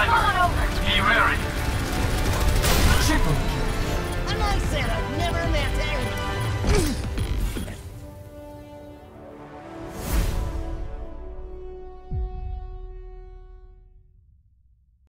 Come on.